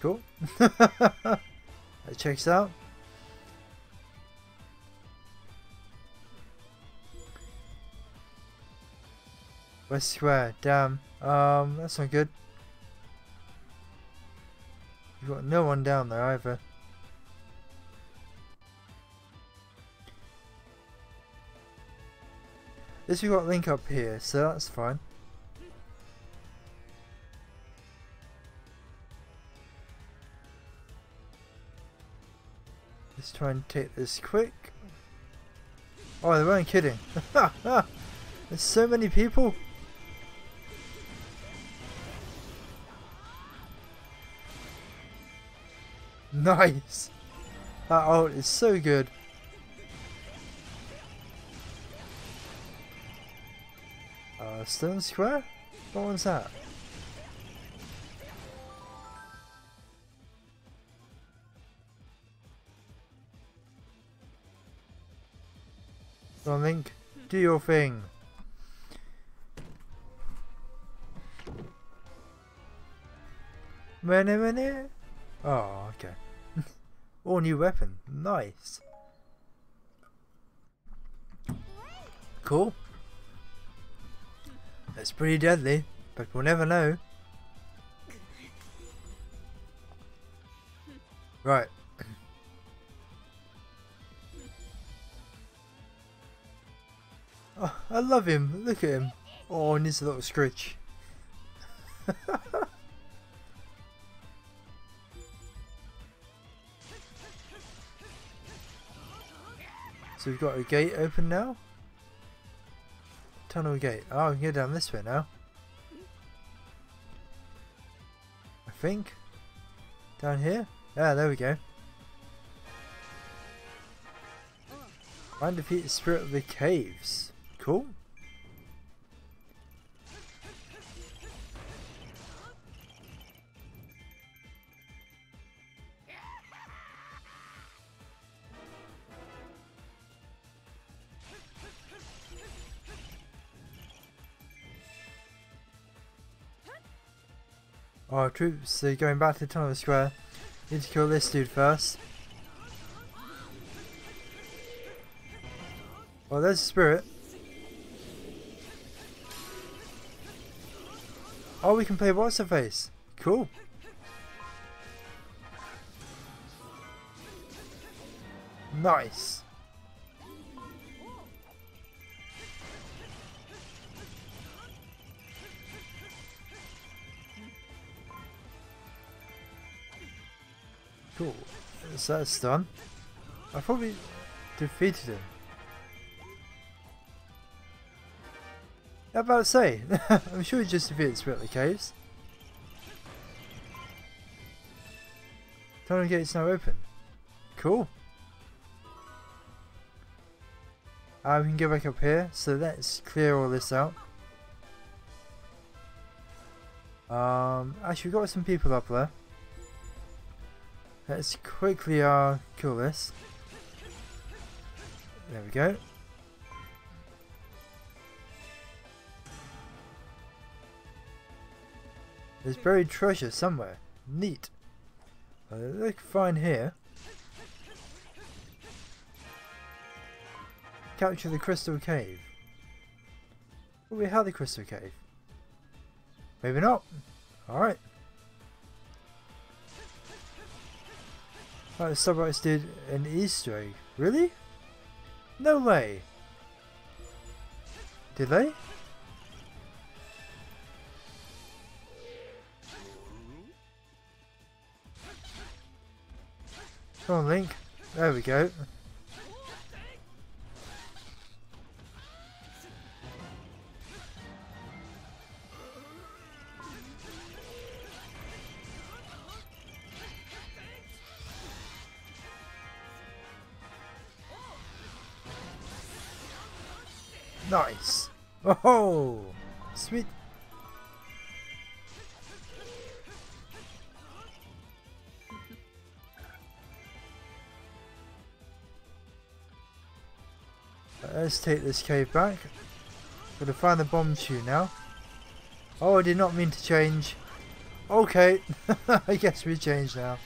Cool. Let's out. West Square, damn. Um, that's not good. You've got no one down there either. Least we got Link up here, so that's fine. Let's try and take this quick. Oh, they weren't kidding. There's so many people. Nice. That ult is so good. Uh, Stone Square? What one's that? Link. Do your thing. Many, many. Oh, okay. All new weapon. Nice. Cool. That's pretty deadly, but we'll never know. Right. Oh, I love him. Look at him. Oh, and his little scritch. so we've got a gate open now. Tunnel gate. Oh, I can go down this way now. I think. Down here? Yeah, there we go. Find defeat the spirit of the caves. Cool. Our troops so going back to the tunnel square. Need to kill this dude first. Well, there's a spirit. Oh, we can play what's her face. Cool. Nice. Cool. So that's done. I we defeated him. I'm about to say, I'm sure he just of the Caves. Tunnel gate's now open. Cool. Uh, we can go back up here, so let's clear all this out. Um, actually, we've got some people up there. Let's quickly uh, kill this. There we go. There's buried treasure somewhere. Neat. Uh, look fine here. Capture the crystal cave. Will we have the crystal cave? Maybe not. Alright. Oh, Starbrights did an Easter egg. Really? No way. Did they? Come on, Link. There we go. Nice. Oh, sweet. Let's take this cave back. Gotta find the Bombchu now. Oh, I did not mean to change. Okay, I guess we change now.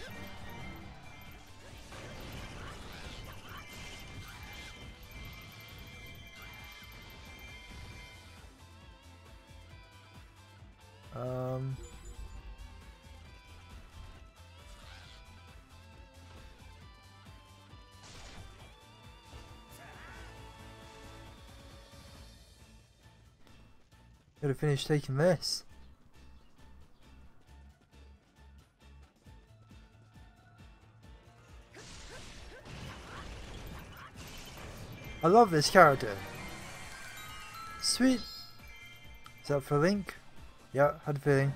Gotta finish taking this. I love this character. Sweet. Is that for Link? Yeah, had a feeling.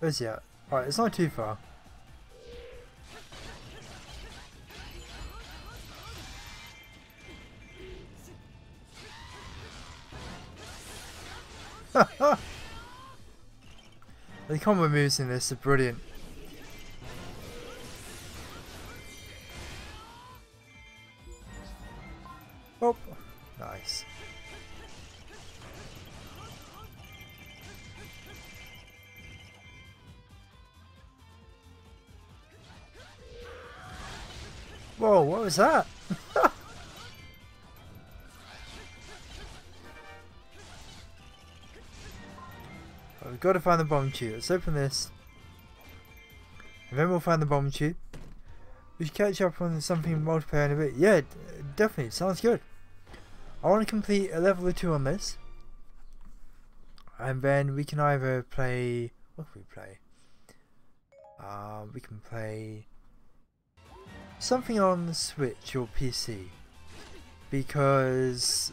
Where's he at? Alright, it's not too far. the combo moves in this are brilliant. Oh, nice. Whoa, what was that? We've got to find the Bombchu. Let's open this. And then we'll find the Bombchu. We should catch up on something multiplayer in a bit. Yeah, definitely. Sounds good. I want to complete a level or two on this. And then we can either play... What can we play? Uh, we can play something on the Switch or PC. Because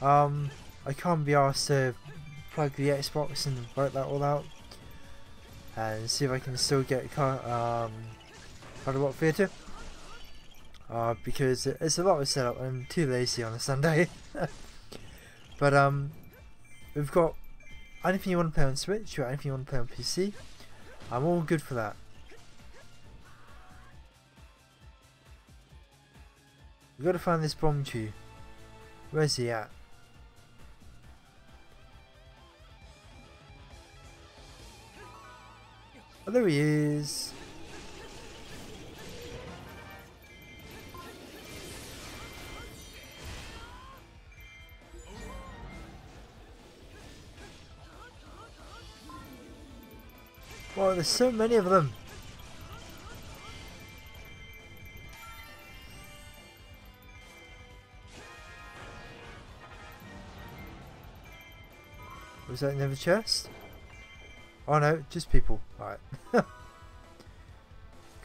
um, I can't be asked to plug the Xbox and work that all out and see if I can still get um, Colorado Theatre uh, because it's a lot of setup. I'm too lazy on a Sunday. But um, we've got anything you want to play on Switch or anything you want to play on PC I'm all good for that. We've got to find this Bombchu where's he at Oh, there he is. Wow, there's so many of them. Was that another chest? Oh no, just people. Alright.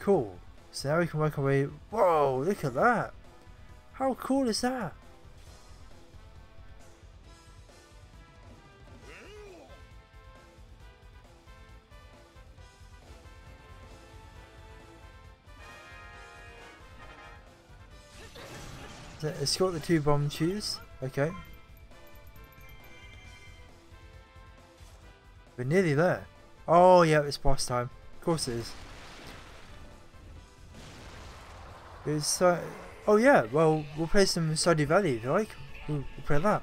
cool. So now we can work our way... Whoa, look at that. How cool is that? Got the two bomb Bombchus. Okay. We're nearly there. Oh yeah, it's boss time. Of course it is. It's uh, oh yeah. Well, we'll play some Stardew Valley if you like. We'll, we'll play that.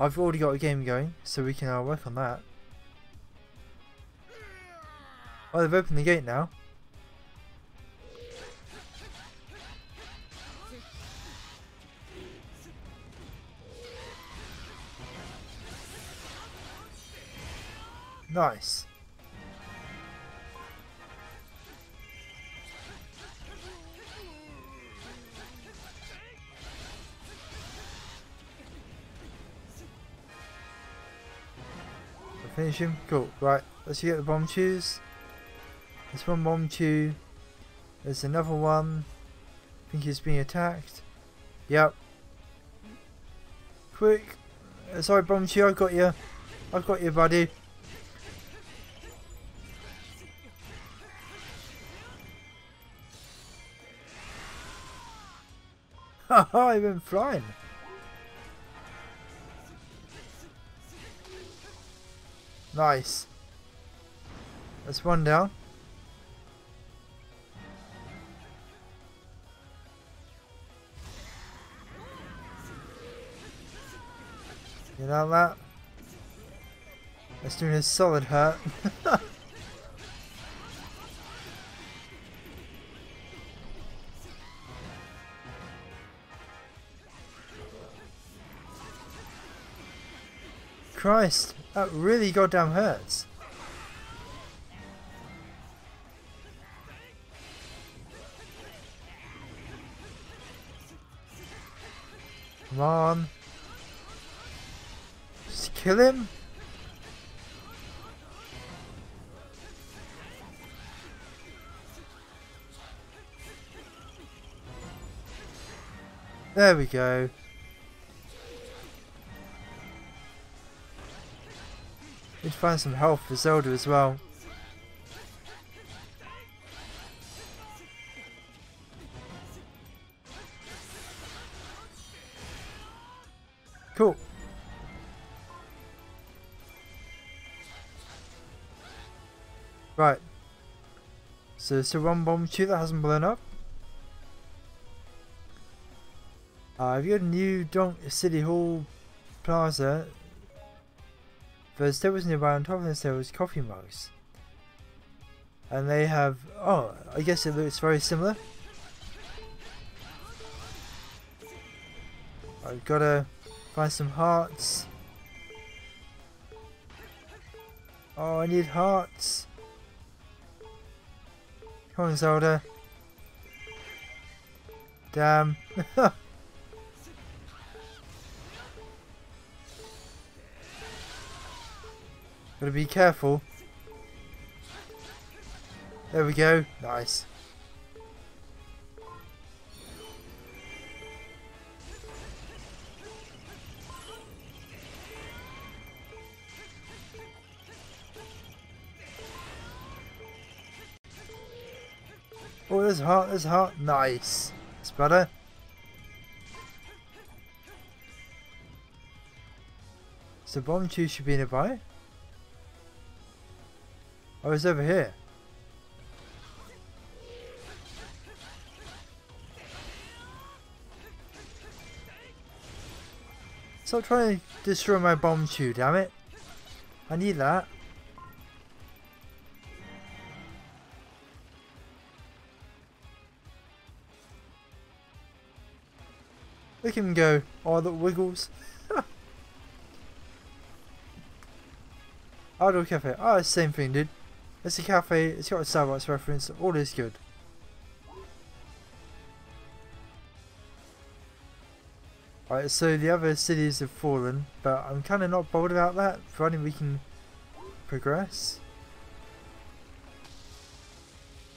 I've already got a game going, so we can uh, work on that. Oh, they've opened the gate now. Nice. Finish him? Cool. Right, let's get the Bombchus. There's one Bombchu. There's another one. I think he's being attacked. Yep. Quick. Uh, sorry, bomb Bombchu, I've got you. I've got you, buddy. Haha, I went flying. Nice. That's one down. You know that? That's doing a solid hurt. Christ, that really goddamn hurts. Come on. Just kill him. There we go. Need to find some health for Zelda as well. Cool. Right. So there's still one Bombchu that hasn't blown up. Uh, have you got a new Donk City Hall Plaza? There's tables nearby, on top of was coffee mugs. And they have, oh, I guess it looks very similar. I've gotta find some hearts. Oh, I need hearts. Come on, Zelda. Damn. Gotta be careful. There we go. Nice. Oh, there's heart, there's heart. Nice. It's better. So Bombchu should be nearby. Oh, it's over here. Stop trying to destroy my Bombchu, damn it. I need that. Look him go. Oh, the wiggles. Idle Cafe. Oh, same thing, dude. It's a cafe, it's got a Starbucks reference, all is good. Right, so the other cities have fallen, but I'm kind of not bothered about that, providing we can progress.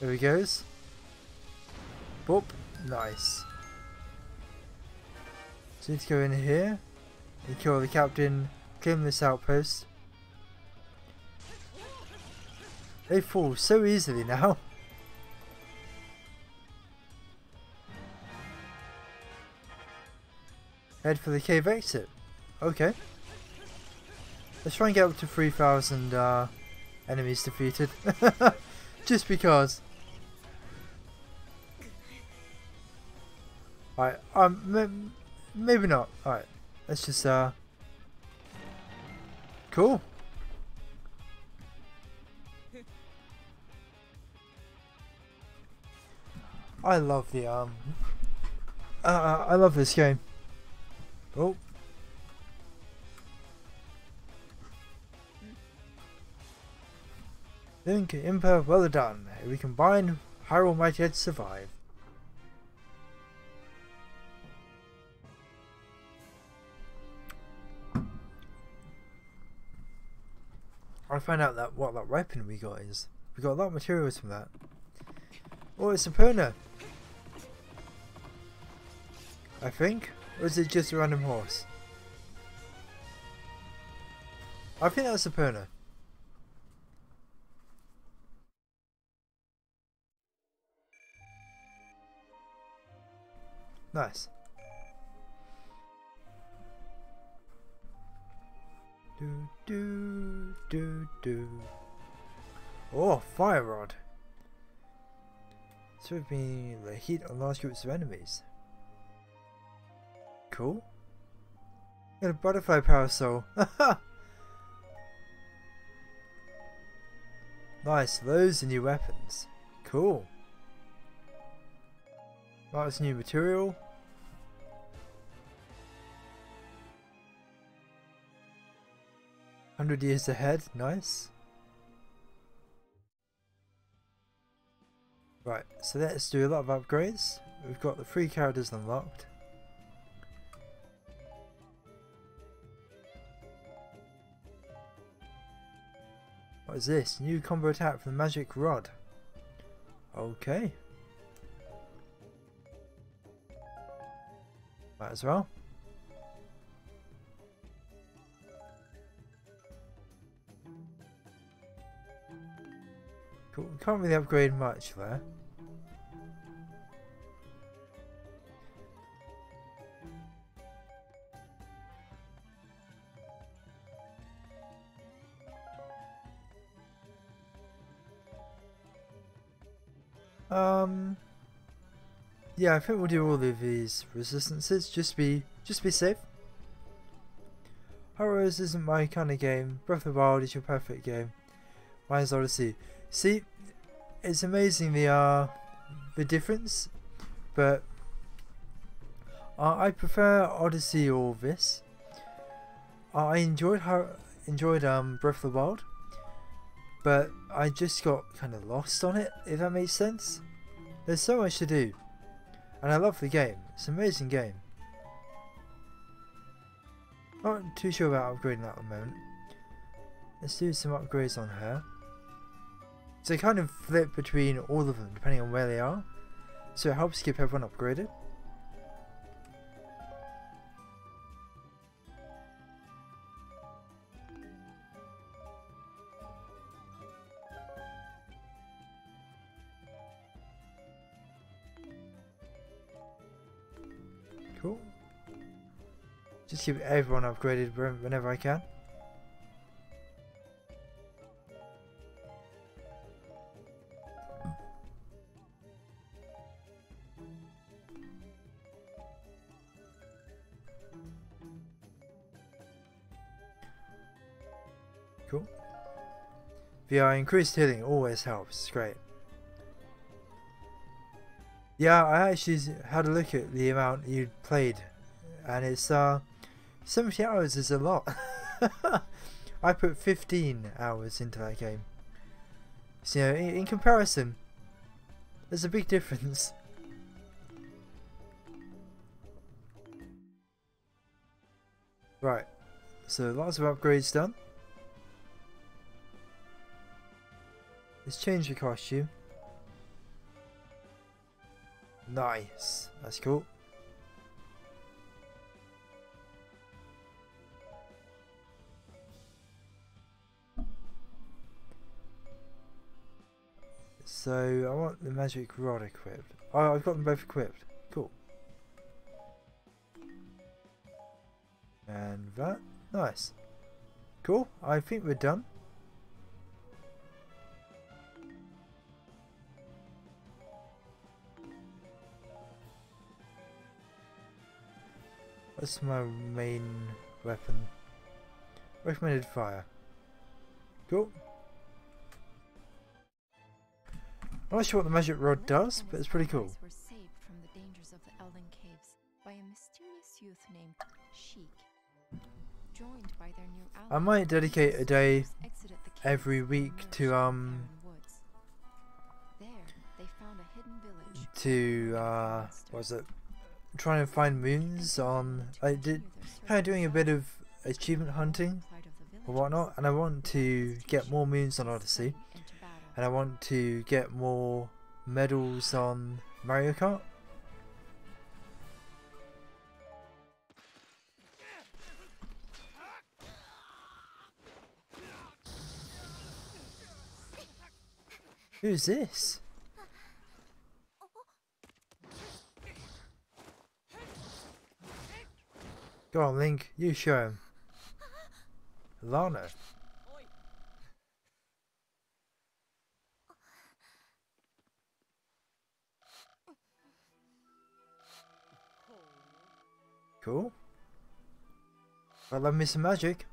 There he goes. Boop. Nice. So need to go in here and kill the captain, claim this outpost. They fall so easily now. Head for the cave exit. Okay. Let's try and get up to 3,000 uh, enemies defeated. Just because. Alright, um, maybe not. Alright, let's just, uh... Cool. I love the um. Uh, uh, I love this game. Oh. Link Impa, well done. We combine Hyrule might yet survive. Find out that what that weapon we got is. We got a lot of materials from that. Oh, it's a Epona. I think? Or is it just a random horse? I think that's a Epona. Nice. Do do do do. Oh, fire rod. So we've the heat on large groups of enemies. Cool. Got a butterfly parasol. nice, those are new weapons. Cool. Of new material. Hundred years ahead, nice. Right, so let's do a lot of upgrades. We've got the three characters unlocked. What is this? New combo attack from the magic rod. Okay. Might as well. Can't really upgrade much there. Um. Yeah, I think we'll do all of these resistances. Just be, just be safe. Horrors isn't my kind of game. Breath of the Wild is your perfect game. Mine's Odyssey. See, it's amazing the uh, the difference, but uh, I prefer Odyssey or this. Uh, I enjoyed how enjoyed um Breath of the Wild, but I just got kind of lost on it. If that makes sense. There's so much to do, and I love the game. It's an amazing game. Not too sure about upgrading that at the moment. Let's do some upgrades on her. So they kind of flip between all of them depending on where they are. So it helps keep everyone upgraded. Cool. Just keep everyone upgraded whenever I can. The increased healing always helps. Great. Yeah, I actually had a look at the amount you played, and it's uh, 70 hours is a lot. I put 15 hours into that game. So, you know, in comparison, there's a big difference. Right, so lots of upgrades done. Let's change the costume. Nice. That's cool. So, I want the magic rod equipped. Oh, I've got them both equipped. Cool. And that. Nice. Cool. I think we're done. What's my main weapon? Recommended fire. Cool. I'm not sure what the magic rod does, but it's pretty cool. Were saved from the dangers of the Eldin Caves by a mysterious youth named Sheik. Joined by their new ally, I might dedicate a day exited the cave every week to um. There, they found a hidden village to uh what was it? Trying to find moons on um, I did kind of doing a bit of achievement hunting or whatnot, and I want to get more moons on Odyssey, and I want to get more medals on Mario Kart. Who's this? Go on, Link. You show him. Lana. Cool. I love me some magic.